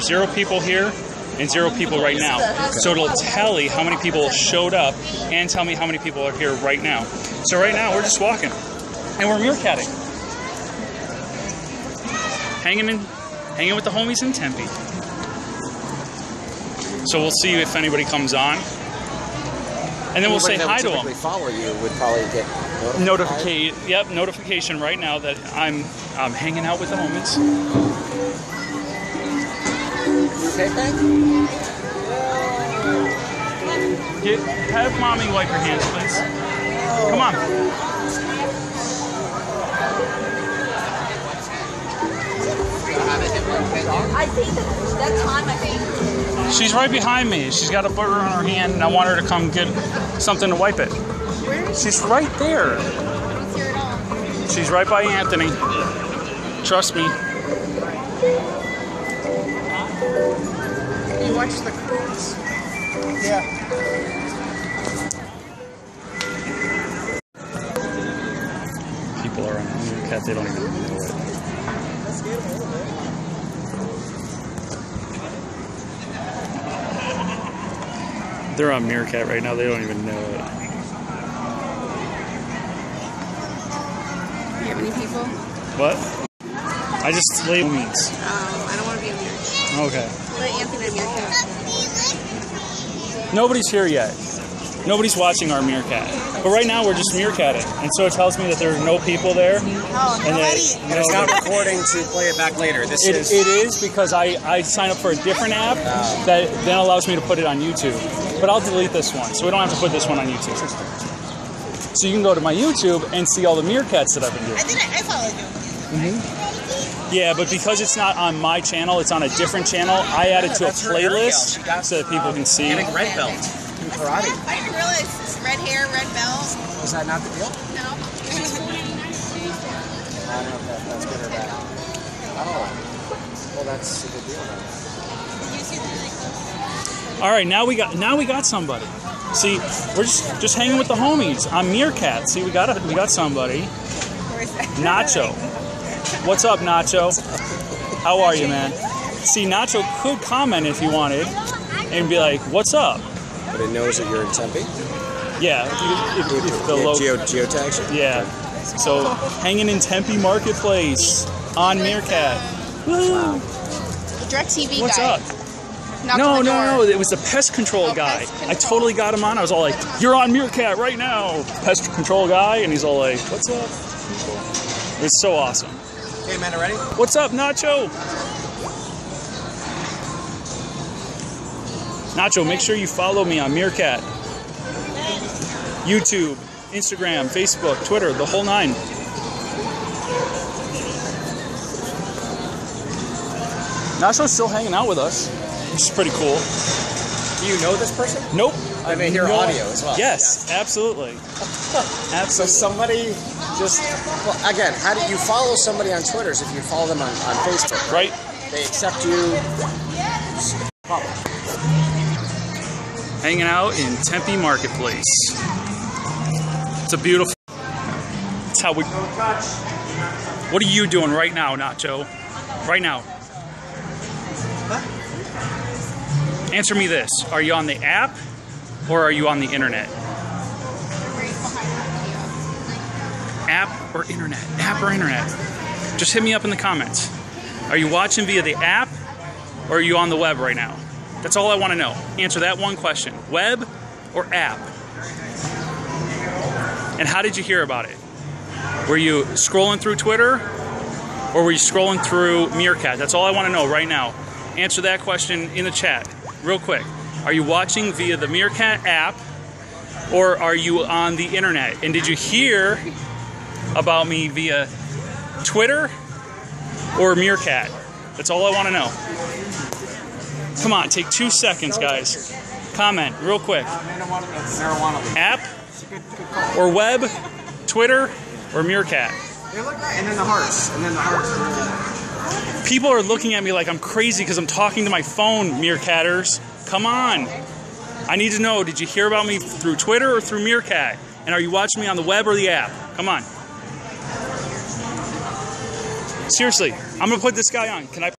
Zero people here and zero people right now. So it'll tell you how many people showed up and tell me how many people are here right now. So right now we're just walking and we're meerkatting. Hanging in hanging with the homies in Tempe. So we'll see if anybody comes on. And then we'll say hi to them. follow you would probably get. Notification. Yep, notification right now that I'm I'm hanging out with the homies. You okay, Frank? Get, have mommy wipe your hands, please. Come on. I think that, that time, I think. She's right behind me. She's got a burger on her hand, and I want her to come get something to wipe it. She's right there. She's right by Anthony. Trust me. You watch the cruise? Yeah. People are on cat. They don't even know it. They're on Meerkat right now. They don't even know it. You have any people? What? I just label means. Oh. Um, I don't want to be a meerkat. Okay. Let Anthony a meerkat. Nobody's here yet. Nobody's watching our meerkat. But right now we're just meerkatting. And so it tells me that there are no people there. Oh, And nobody. that- And it's not recording to play it back later. This It, is it is because I, I sign up for a different app oh. that then allows me to put it on YouTube. But I'll delete this one, so we don't have to put this one on YouTube. So you can go to my YouTube and see all the meerkats that I've been doing. I think I, I followed you. Yeah, but because it's not on my channel, it's on a different channel. I add it to a That's her area. playlist got, so that people can uh, see. getting red belt in karate. I didn't realize this red hair, red belt. Was that not the deal? No. I don't know if that, that's good or bad. Oh, well, that's a good deal. Then. All right, now we got now we got somebody. See, we're just just hanging with the homies. I'm Meerkat. See, we got a, we got somebody. Nacho. What's up, Nacho? How are you, man? See, Nacho could comment if he wanted and be like, "What's up?" But it knows that you're in Tempe. Yeah, if, if, if the yeah, logo. geo, geotags you. Yeah. So hanging in Tempe Marketplace on Meerkat. Woo! Direct TV What's guy. up? Knocked No, no, no. It was the pest control Oh, guy. pest I totally got him on. I was all like, "You're on Meerkat right now, pest control guy," and he's all like, "What's up?" It was so awesome. Okay, Amanda, ready? What's up, Nacho? Nacho, make sure you follow me on Meerkat. YouTube, Instagram, Facebook, Twitter, the whole nine. Nacho's still hanging out with us, which is pretty cool. Do you know this person? Nope. I may hear No- audio as well. Yes, absolutely. So somebody just well, again, how do you follow somebody on Twitter? If you follow them on, on Facebook, Right? They accept you. Hanging out in Tempe Marketplace. It's a beautiful. It's how we. What are you doing right now, Nacho? Right now. Answer me this: Are you on the app, or are you on the internet? App or internet? App or internet? Just hit me up in the comments. Are you watching via the app, or are you on the web right now? That's all I want to know. Answer that one question web or app? And how did you hear about it? Were you scrolling through Twitter or were you scrolling through Meerkat? That's all I want to know right now. Answer that question in the chat, real quick. Are you watching via the Meerkat app or are you on the internet? And did you hear about me via Twitter or Meerkat? That's all I want to know. Come on, take two seconds, guys. Comment real quick. App or web, Twitter or Meerkat. They look right, and then the hearts, and then the hearts. People are looking at me like I'm crazy because I'm talking to my phone, Meerkatters. Come on. I need to know did you hear about me through Twitter or through Meerkat? And are you watching me on the web or the app? Come on. Seriously, I'm going to put this guy on. Can I?